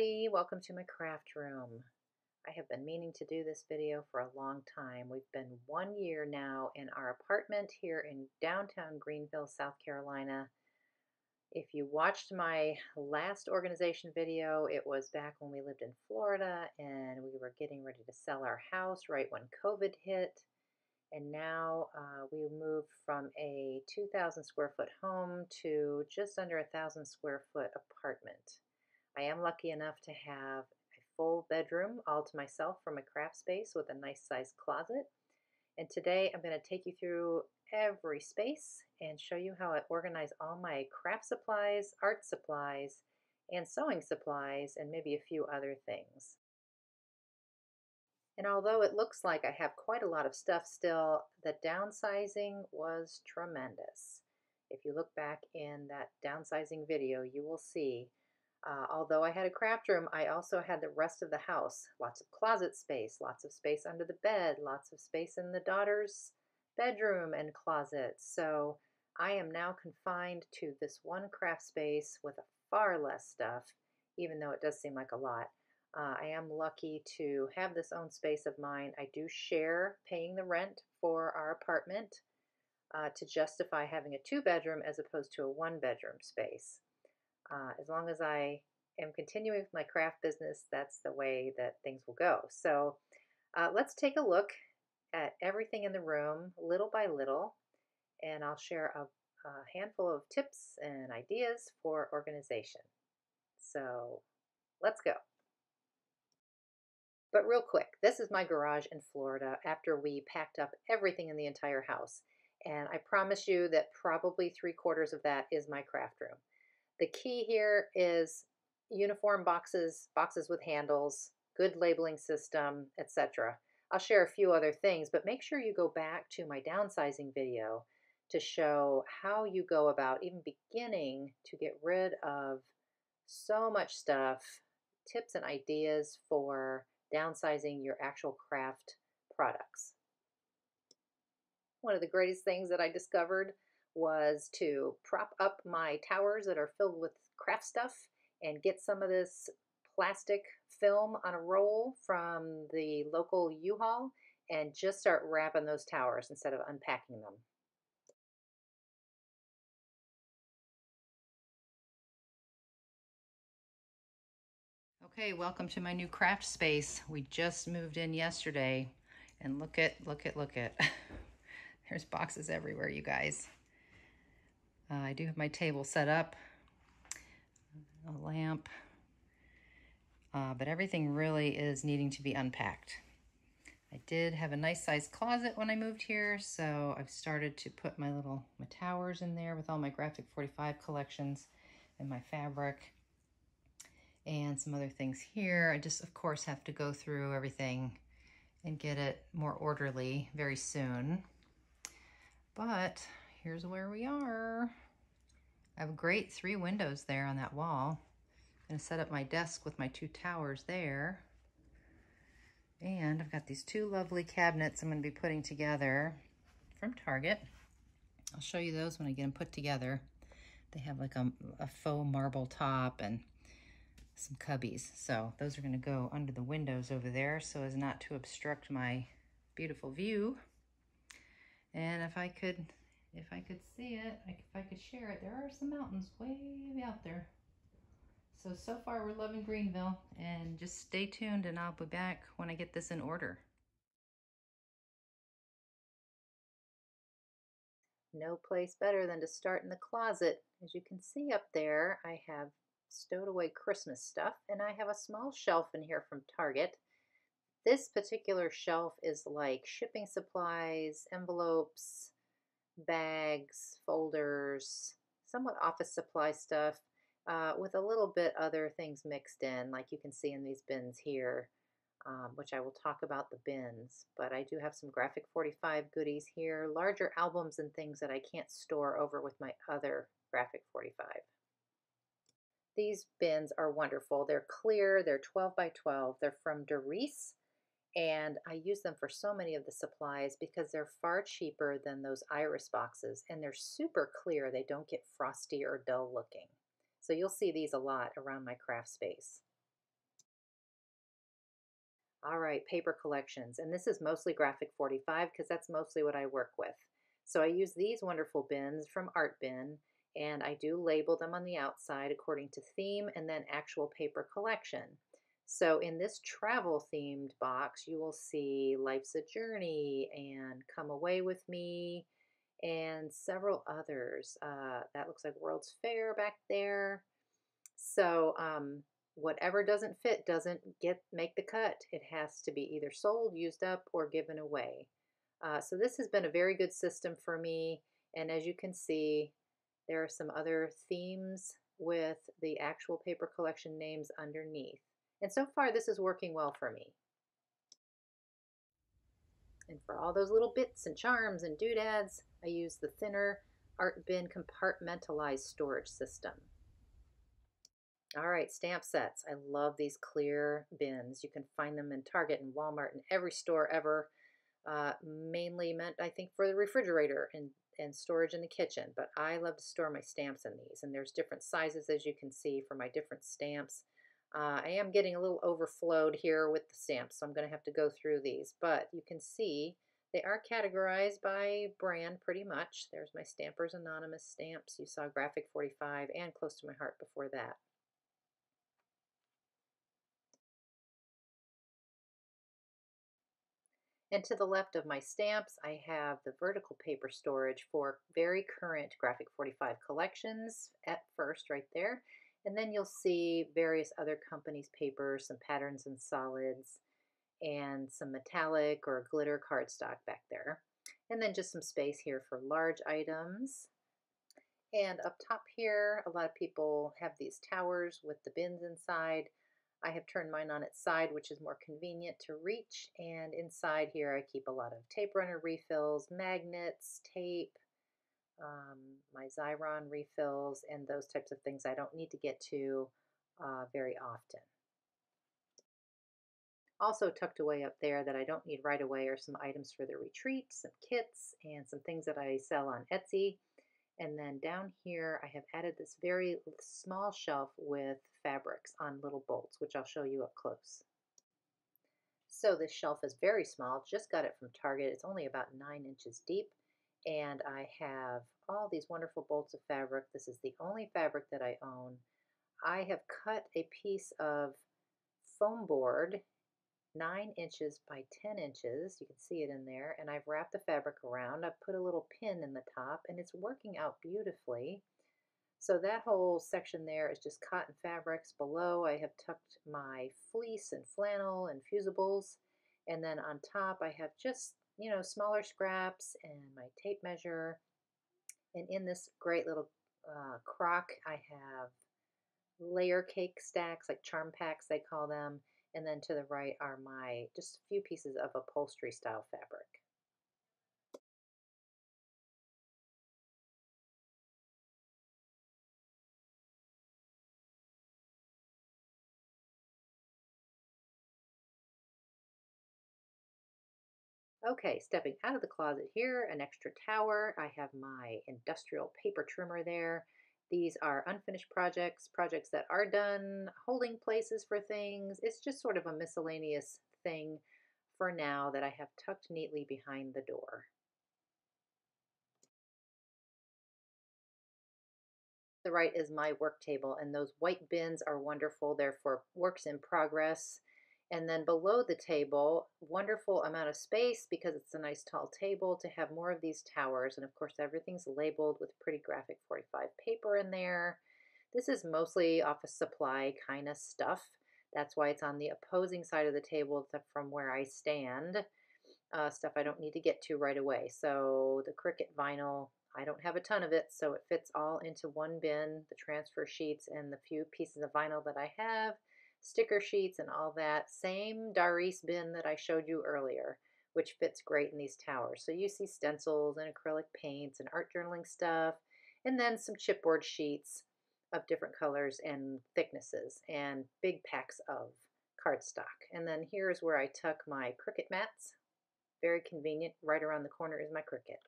everybody, welcome to my craft room. I have been meaning to do this video for a long time. We've been one year now in our apartment here in downtown Greenville, South Carolina. If you watched my last organization video, it was back when we lived in Florida and we were getting ready to sell our house right when COVID hit. And now uh, we moved from a 2,000 square foot home to just under a thousand square foot apartment. I am lucky enough to have a full bedroom all to myself from a craft space with a nice sized closet. And today I'm going to take you through every space and show you how I organize all my craft supplies, art supplies, and sewing supplies, and maybe a few other things. And although it looks like I have quite a lot of stuff still, the downsizing was tremendous. If you look back in that downsizing video, you will see, uh, although I had a craft room, I also had the rest of the house. Lots of closet space, lots of space under the bed, lots of space in the daughter's bedroom and closet. So I am now confined to this one craft space with far less stuff, even though it does seem like a lot. Uh, I am lucky to have this own space of mine. I do share paying the rent for our apartment uh, to justify having a two bedroom as opposed to a one bedroom space. Uh, as long as I am continuing with my craft business, that's the way that things will go. So uh, let's take a look at everything in the room little by little, and I'll share a, a handful of tips and ideas for organization. So let's go. But real quick, this is my garage in Florida after we packed up everything in the entire house. And I promise you that probably three quarters of that is my craft room. The key here is uniform boxes, boxes with handles, good labeling system, etc. I'll share a few other things, but make sure you go back to my downsizing video to show how you go about even beginning to get rid of so much stuff, tips and ideas for downsizing your actual craft products. One of the greatest things that I discovered was to prop up my towers that are filled with craft stuff and get some of this plastic film on a roll from the local U-Haul and just start wrapping those towers instead of unpacking them. Okay, welcome to my new craft space. We just moved in yesterday and look at, look at, look at. There's boxes everywhere, you guys. Uh, I do have my table set up, a lamp, uh, but everything really is needing to be unpacked. I did have a nice sized closet when I moved here, so I've started to put my little my towers in there with all my Graphic 45 collections and my fabric and some other things here. I just, of course, have to go through everything and get it more orderly very soon. But here's where we are. I have great three windows there on that wall. I'm gonna set up my desk with my two towers there. And I've got these two lovely cabinets I'm gonna be putting together from Target. I'll show you those when I get them put together. They have like a, a faux marble top and some cubbies. So those are going to go under the windows over there so as not to obstruct my beautiful view. And if I could, if I could see it, like if I could share it, there are some mountains way out there. So, so far we're loving Greenville and just stay tuned and I'll be back when I get this in order. No place better than to start in the closet. As you can see up there, I have stowed away Christmas stuff, and I have a small shelf in here from Target. This particular shelf is like shipping supplies, envelopes, bags, folders, somewhat office supply stuff, uh, with a little bit other things mixed in, like you can see in these bins here, um, which I will talk about the bins. But I do have some Graphic 45 goodies here, larger albums and things that I can't store over with my other Graphic 45. These bins are wonderful. They're clear, they're 12 by 12. They're from Darice, and I use them for so many of the supplies because they're far cheaper than those iris boxes, and they're super clear. They don't get frosty or dull looking. So you'll see these a lot around my craft space. All right, paper collections. And this is mostly graphic 45 because that's mostly what I work with. So I use these wonderful bins from Art Bin and I do label them on the outside according to theme and then actual paper collection. So in this travel themed box, you will see Life's a Journey and Come Away With Me and several others. Uh, that looks like World's Fair back there. So um, whatever doesn't fit doesn't get make the cut. It has to be either sold, used up, or given away. Uh, so this has been a very good system for me. And as you can see, there are some other themes with the actual paper collection names underneath. And so far, this is working well for me. And for all those little bits and charms and doodads, I use the thinner Art Bin compartmentalized storage system. All right, stamp sets. I love these clear bins. You can find them in Target and Walmart and every store ever. Uh, mainly meant, I think, for the refrigerator and, and storage in the kitchen. But I love to store my stamps in these. And there's different sizes, as you can see, for my different stamps. Uh, I am getting a little overflowed here with the stamps, so I'm going to have to go through these. But you can see they are categorized by brand pretty much. There's my Stampers Anonymous stamps. You saw Graphic 45 and Close to My Heart before that. And to the left of my stamps, I have the vertical paper storage for very current Graphic 45 collections at first right there. And then you'll see various other companies' papers, some patterns and solids, and some metallic or glitter cardstock back there. And then just some space here for large items. And up top here, a lot of people have these towers with the bins inside. I have turned mine on its side, which is more convenient to reach. And inside here, I keep a lot of tape runner refills, magnets, tape, um, my Xyron refills, and those types of things I don't need to get to uh, very often. Also tucked away up there that I don't need right away are some items for the retreat, some kits, and some things that I sell on Etsy. And then down here, I have added this very small shelf with fabrics on little bolts, which I'll show you up close. So this shelf is very small, just got it from Target. It's only about nine inches deep. And I have all these wonderful bolts of fabric. This is the only fabric that I own. I have cut a piece of foam board nine inches by 10 inches. You can see it in there. And I've wrapped the fabric around. I've put a little pin in the top and it's working out beautifully. So that whole section there is just cotton fabrics. Below I have tucked my fleece and flannel and fusibles. And then on top I have just, you know, smaller scraps and my tape measure. And in this great little uh, crock I have layer cake stacks, like charm packs they call them. And then to the right are my just a few pieces of upholstery style fabric. Okay, stepping out of the closet here, an extra tower. I have my industrial paper trimmer there. These are unfinished projects, projects that are done, holding places for things. It's just sort of a miscellaneous thing for now that I have tucked neatly behind the door. The right is my work table, and those white bins are wonderful. They're for works in progress. And then below the table, wonderful amount of space because it's a nice tall table to have more of these towers. And of course, everything's labeled with pretty graphic 45 paper in there. This is mostly office supply kind of stuff. That's why it's on the opposing side of the table from where I stand. Uh, stuff I don't need to get to right away. So the Cricut vinyl, I don't have a ton of it, so it fits all into one bin, the transfer sheets and the few pieces of vinyl that I have sticker sheets and all that. Same Darice bin that I showed you earlier, which fits great in these towers. So you see stencils and acrylic paints and art journaling stuff, and then some chipboard sheets of different colors and thicknesses, and big packs of cardstock. And then here's where I tuck my Cricut mats. Very convenient. Right around the corner is my Cricut.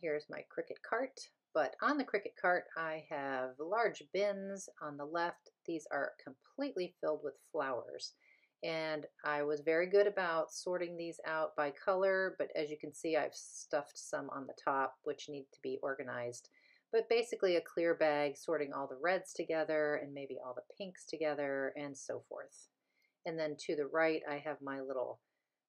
Here's my Cricut cart but on the Cricut cart, I have large bins on the left. These are completely filled with flowers. And I was very good about sorting these out by color, but as you can see, I've stuffed some on the top, which need to be organized. But basically a clear bag sorting all the reds together and maybe all the pinks together and so forth. And then to the right, I have my little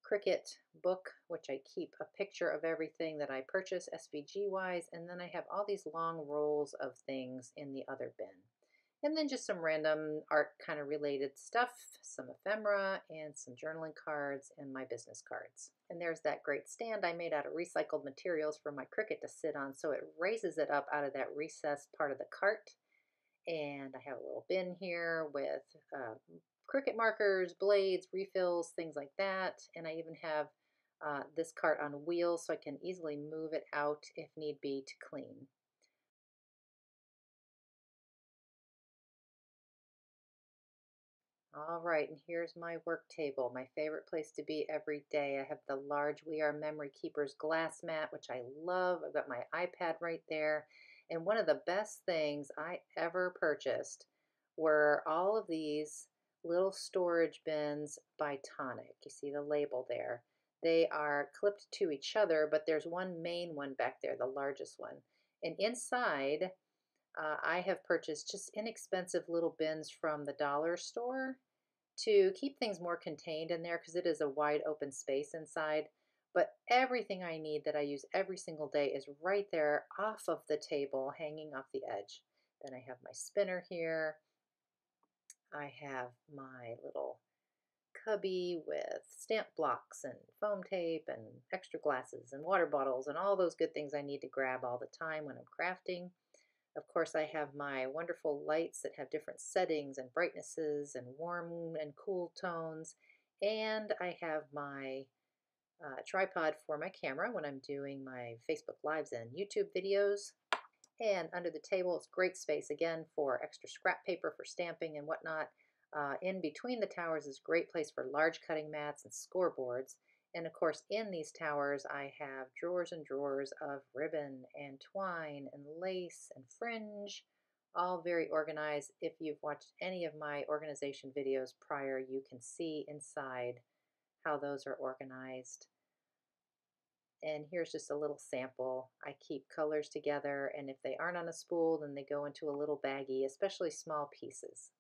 Cricut book, which I keep a picture of everything that I purchase SVG wise. And then I have all these long rolls of things in the other bin. And then just some random art kind of related stuff, some ephemera and some journaling cards and my business cards. And there's that great stand I made out of recycled materials for my Cricut to sit on. So it raises it up out of that recessed part of the cart. And I have a little bin here with uh, Cricut markers, blades, refills, things like that. And I even have uh, this cart on wheels so I can easily move it out if need be to clean. All right, and here's my work table, my favorite place to be every day. I have the large We Are Memory Keepers glass mat, which I love. I've got my iPad right there. And one of the best things I ever purchased were all of these little storage bins by Tonic. You see the label there. They are clipped to each other, but there's one main one back there, the largest one. And inside, uh, I have purchased just inexpensive little bins from the dollar store to keep things more contained in there because it is a wide open space inside. But everything I need that I use every single day is right there off of the table, hanging off the edge. Then I have my spinner here. I have my little cubby with stamp blocks and foam tape and extra glasses and water bottles and all those good things I need to grab all the time when I'm crafting. Of course, I have my wonderful lights that have different settings and brightnesses and warm and cool tones. And I have my uh, tripod for my camera when I'm doing my Facebook Lives and YouTube videos. And under the table, it's great space again for extra scrap paper for stamping and whatnot. Uh, in between the towers is great place for large cutting mats and scoreboards. And of course, in these towers, I have drawers and drawers of ribbon and twine and lace and fringe, all very organized. If you've watched any of my organization videos prior, you can see inside how those are organized. And here's just a little sample. I keep colors together, and if they aren't on a spool, then they go into a little baggie, especially small pieces.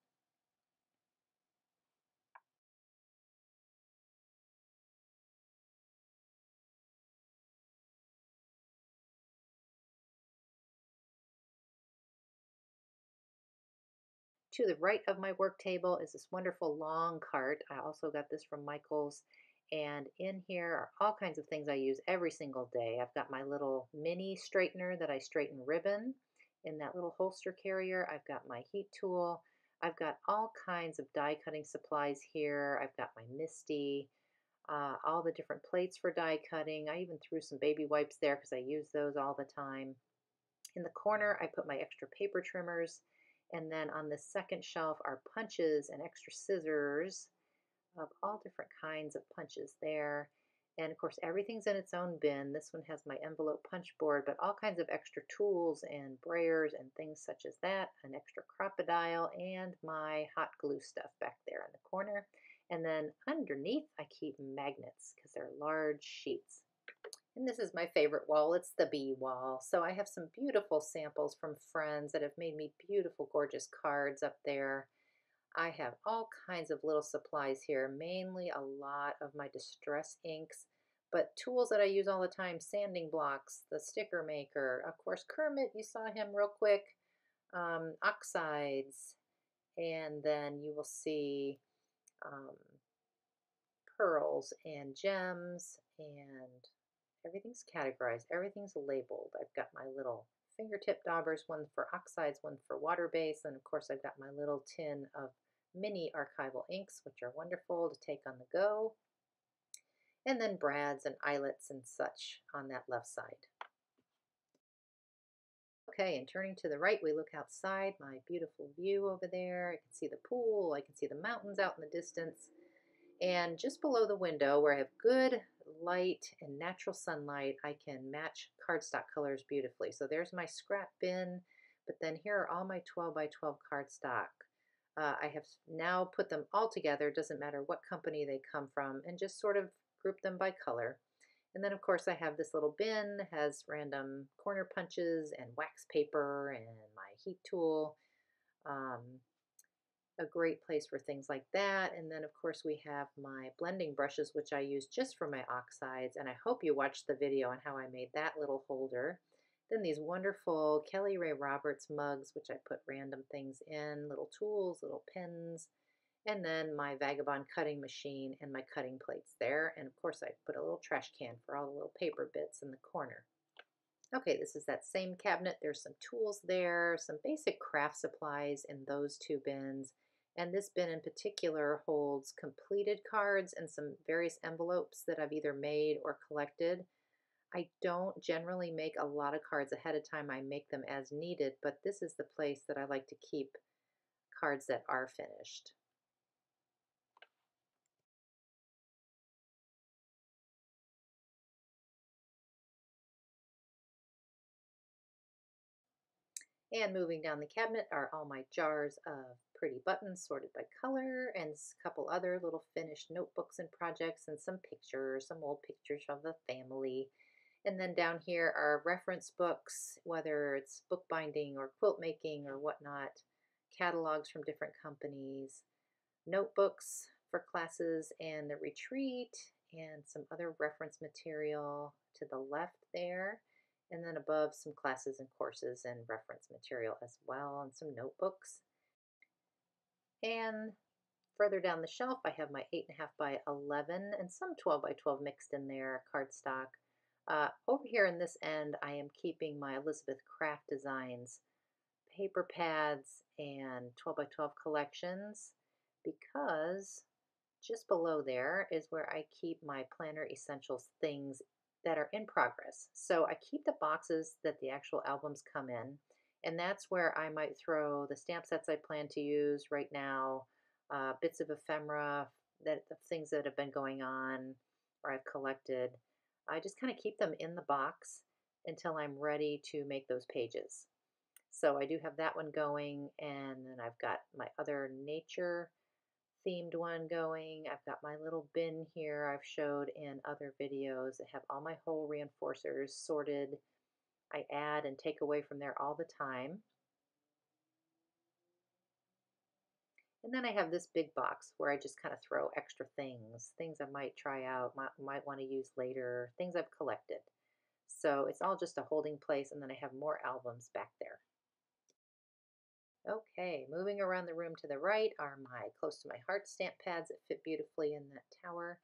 To the right of my work table is this wonderful long cart. I also got this from Michaels. And in here are all kinds of things I use every single day. I've got my little mini straightener that I straighten ribbon in that little holster carrier. I've got my heat tool. I've got all kinds of die cutting supplies here. I've got my MISTI, uh, all the different plates for die cutting. I even threw some baby wipes there because I use those all the time. In the corner, I put my extra paper trimmers and then on the second shelf are punches and extra scissors of all different kinds of punches there. And of course, everything's in its own bin. This one has my envelope punch board, but all kinds of extra tools and brayers and things such as that, an extra Crop-A-Dile, and my hot glue stuff back there in the corner. And then underneath, I keep magnets because they're large sheets. And this is my favorite wall. It's the bee wall. So I have some beautiful samples from friends that have made me beautiful, gorgeous cards up there. I have all kinds of little supplies here, mainly a lot of my distress inks, but tools that I use all the time, sanding blocks, the sticker maker, of course, Kermit, you saw him real quick, um, oxides, and then you will see um, pearls and gems and everything's categorized, everything's labeled. I've got my little fingertip daubers, one for oxides, one for water base, and of course I've got my little tin of mini archival inks, which are wonderful to take on the go. And then brads and eyelets and such on that left side. Okay, and turning to the right, we look outside, my beautiful view over there. I can see the pool, I can see the mountains out in the distance. And just below the window, where I have good light and natural sunlight, I can match cardstock colors beautifully. So there's my scrap bin, but then here are all my 12 by 12 cardstock Uh, I have now put them all together, doesn't matter what company they come from, and just sort of group them by color. And then of course I have this little bin has random corner punches and wax paper and my heat tool. Um, a great place for things like that. And then of course we have my blending brushes, which I use just for my oxides. And I hope you watched the video on how I made that little holder. Then these wonderful Kelly Rae Roberts mugs, which I put random things in, little tools, little pins, and then my Vagabond cutting machine and my cutting plates there. And of course I put a little trash can for all the little paper bits in the corner. Okay, this is that same cabinet. There's some tools there, some basic craft supplies in those two bins. And this bin in particular holds completed cards and some various envelopes that I've either made or collected. I don't generally make a lot of cards ahead of time. I make them as needed, but this is the place that I like to keep cards that are finished. And moving down the cabinet are all my jars of pretty buttons sorted by color and a couple other little finished notebooks and projects and some pictures, some old pictures of the family. And then down here are reference books, whether it's bookbinding or quilt making or whatnot, catalogs from different companies, notebooks for classes and the retreat, and some other reference material to the left there and then above some classes and courses and reference material as well, and some notebooks. And further down the shelf, I have my 8.5 by 11 and some 12 by 12 mixed in there, cardstock. Uh, over here in this end, I am keeping my Elizabeth Craft Designs paper pads and 12 by 12 collections because just below there is where I keep my Planner Essentials things that are in progress. So I keep the boxes that the actual albums come in, and that's where I might throw the stamp sets I plan to use right now, uh, bits of ephemera, that the things that have been going on or I've collected. I just kind of keep them in the box until I'm ready to make those pages. So I do have that one going, and then I've got my other nature themed one going. I've got my little bin here I've showed in other videos that have all my hole reinforcers sorted. I add and take away from there all the time. And then I have this big box where I just kind of throw extra things, things I might try out, might, might want to use later, things I've collected. So it's all just a holding place and then I have more albums back there. Okay, moving around the room to the right are my close to my heart stamp pads that fit beautifully in that tower.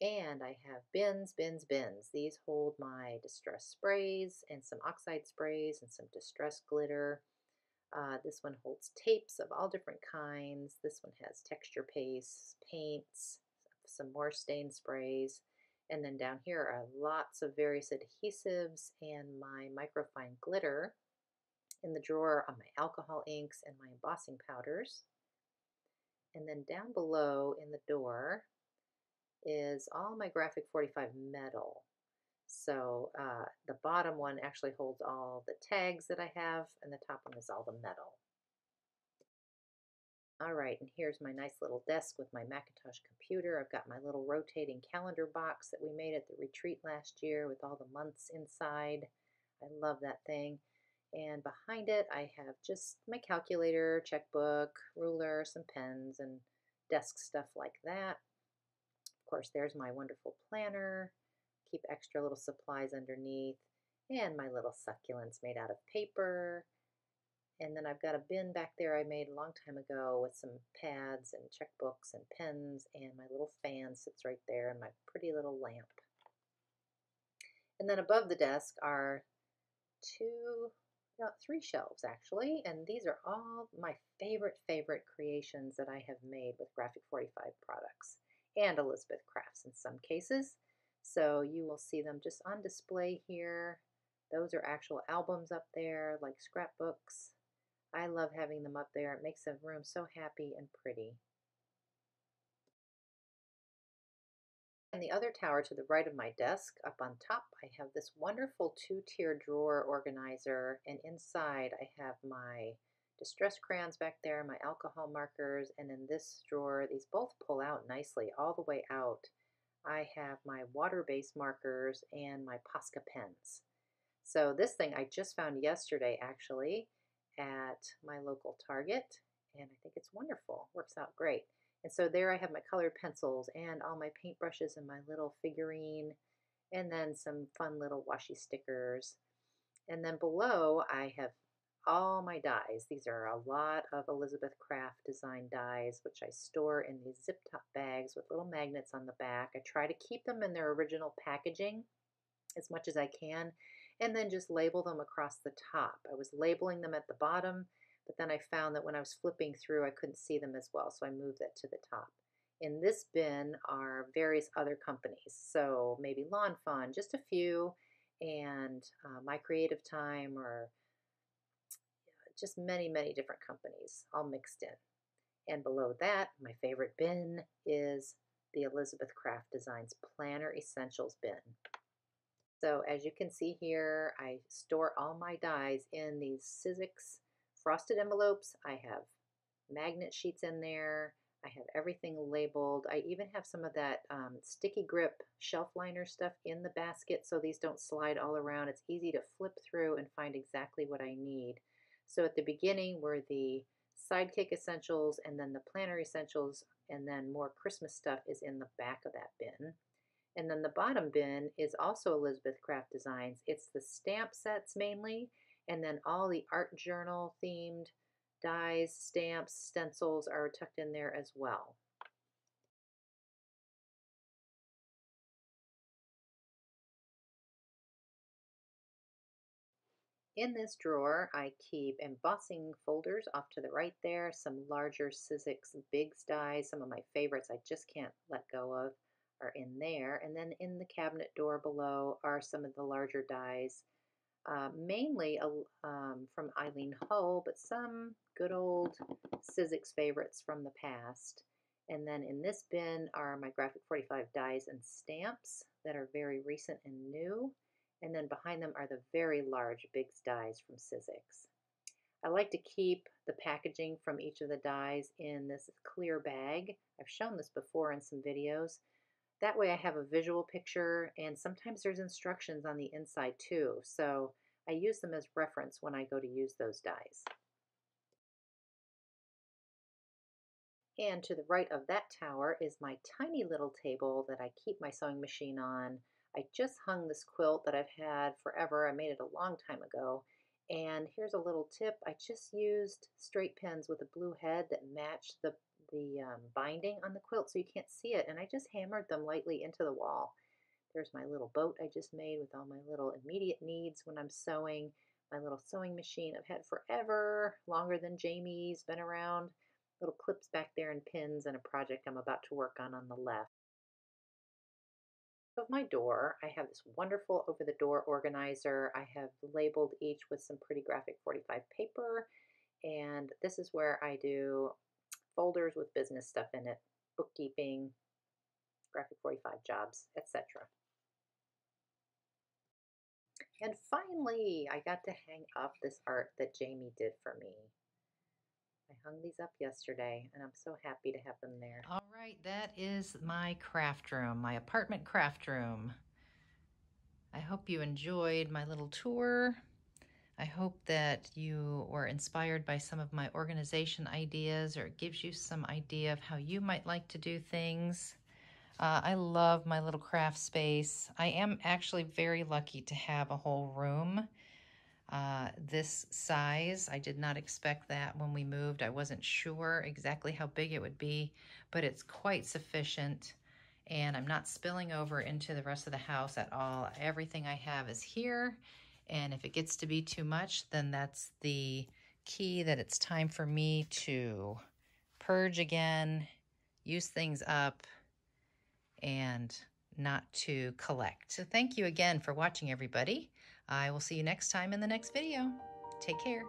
And I have bins, bins, bins. These hold my distress sprays and some oxide sprays and some distress glitter. Uh, this one holds tapes of all different kinds. This one has texture pastes, paints, some more stain sprays. And then down here are lots of various adhesives and my microfine glitter in the drawer are my alcohol inks and my embossing powders. And then down below in the door is all my Graphic 45 metal. So uh, the bottom one actually holds all the tags that I have, and the top one is all the metal. All right, and here's my nice little desk with my Macintosh computer. I've got my little rotating calendar box that we made at the retreat last year with all the months inside. I love that thing. And behind it, I have just my calculator, checkbook, ruler, some pens, and desk stuff like that. Of course, there's my wonderful planner. Keep extra little supplies underneath. And my little succulents made out of paper. And then I've got a bin back there I made a long time ago with some pads and checkbooks and pens. And my little fan sits right there and my pretty little lamp. And then above the desk are two got three shelves actually, and these are all my favorite, favorite creations that I have made with Graphic 45 products and Elizabeth Crafts in some cases. So you will see them just on display here. Those are actual albums up there, like scrapbooks. I love having them up there. It makes the room so happy and pretty. In the other tower to the right of my desk, up on top, I have this wonderful two-tier drawer organizer, and inside I have my distress crayons back there, my alcohol markers, and in this drawer, these both pull out nicely all the way out. I have my water-based markers and my Posca pens. So this thing I just found yesterday actually at my local Target and I think it's wonderful. Works out great. And so there I have my colored pencils and all my paintbrushes and my little figurine and then some fun little washi stickers. And then below I have all my dies. These are a lot of Elizabeth Craft design dies, which I store in these zip top bags with little magnets on the back. I try to keep them in their original packaging as much as I can, and then just label them across the top. I was labeling them at the bottom, but then I found that when I was flipping through, I couldn't see them as well, so I moved that to the top. In this bin are various other companies, so maybe Lawn Fawn, just a few, and uh, My Creative Time or just many, many different companies all mixed in. And below that, my favorite bin is the Elizabeth Craft Designs Planner Essentials bin. So as you can see here, I store all my dies in these Sizzix frosted envelopes. I have magnet sheets in there. I have everything labeled. I even have some of that um, sticky grip shelf liner stuff in the basket so these don't slide all around. It's easy to flip through and find exactly what I need. So at the beginning were the Sidekick Essentials and then the Planner Essentials and then more Christmas stuff is in the back of that bin. And then the bottom bin is also Elizabeth Craft Designs. It's the stamp sets mainly and then all the art journal themed dies, stamps, stencils are tucked in there as well. In this drawer, I keep embossing folders off to the right there, some larger Sizzix Bigs dies, some of my favorites I just can't let go of are in there. And then in the cabinet door below are some of the larger dies, uh, mainly um, from Eileen Hull, but some good old Sizzix favorites from the past. And then in this bin are my Graphic 45 dies and stamps that are very recent and new and then behind them are the very large Bigs dies from Sizzix. I like to keep the packaging from each of the dies in this clear bag. I've shown this before in some videos. That way I have a visual picture and sometimes there's instructions on the inside too. So I use them as reference when I go to use those dies. And to the right of that tower is my tiny little table that I keep my sewing machine on I just hung this quilt that I've had forever. I made it a long time ago. And here's a little tip. I just used straight pins with a blue head that matched the, the um, binding on the quilt so you can't see it. And I just hammered them lightly into the wall. There's my little boat I just made with all my little immediate needs when I'm sewing. My little sewing machine I've had forever, longer than Jamie's, been around. Little clips back there and pins and a project I'm about to work on on the left of my door, I have this wonderful over the door organizer. I have labeled each with some pretty graphic 45 paper. And this is where I do folders with business stuff in it, bookkeeping, graphic 45 jobs, etc. And finally, I got to hang up this art that Jamie did for me. I hung these up yesterday and I'm so happy to have them there. All right, that is my craft room, my apartment craft room. I hope you enjoyed my little tour. I hope that you were inspired by some of my organization ideas or it gives you some idea of how you might like to do things. Uh, I love my little craft space. I am actually very lucky to have a whole room uh, this size. I did not expect that when we moved. I wasn't sure exactly how big it would be, but it's quite sufficient and I'm not spilling over into the rest of the house at all. Everything I have is here, and if it gets to be too much, then that's the key that it's time for me to purge again, use things up, and not to collect. So thank you again for watching, everybody. I will see you next time in the next video. Take care.